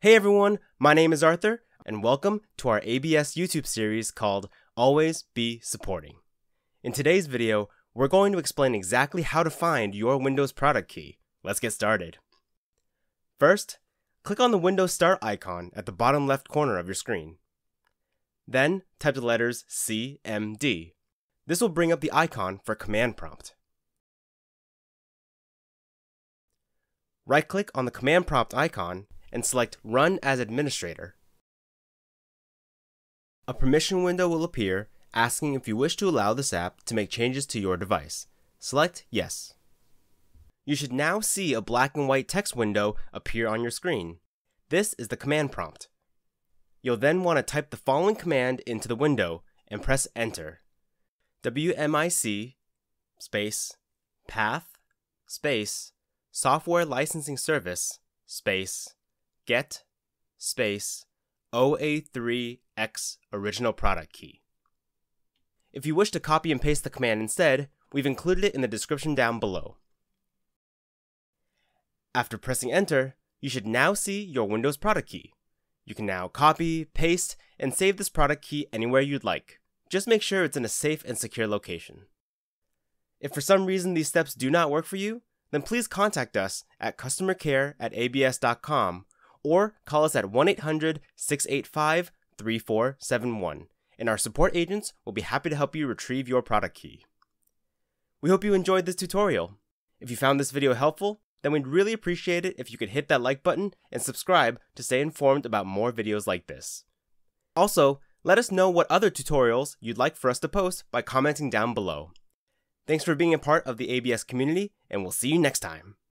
Hey everyone, my name is Arthur, and welcome to our ABS YouTube series called Always Be Supporting. In today's video, we're going to explain exactly how to find your Windows product key. Let's get started. First, click on the Windows Start icon at the bottom left corner of your screen. Then, type the letters CMD. This will bring up the icon for Command Prompt. Right-click on the Command Prompt icon and select Run as Administrator. A permission window will appear asking if you wish to allow this app to make changes to your device. Select Yes. You should now see a black and white text window appear on your screen. This is the command prompt. You'll then want to type the following command into the window and press Enter. WMIC space path space software licensing service space get space OA3X original product key. If you wish to copy and paste the command instead, we've included it in the description down below. After pressing enter, you should now see your Windows product key. You can now copy, paste, and save this product key anywhere you'd like. Just make sure it's in a safe and secure location. If for some reason these steps do not work for you, then please contact us at customercare at abs.com or call us at 1 800 685 3471, and our support agents will be happy to help you retrieve your product key. We hope you enjoyed this tutorial. If you found this video helpful, then we'd really appreciate it if you could hit that like button and subscribe to stay informed about more videos like this. Also, let us know what other tutorials you'd like for us to post by commenting down below. Thanks for being a part of the ABS community, and we'll see you next time.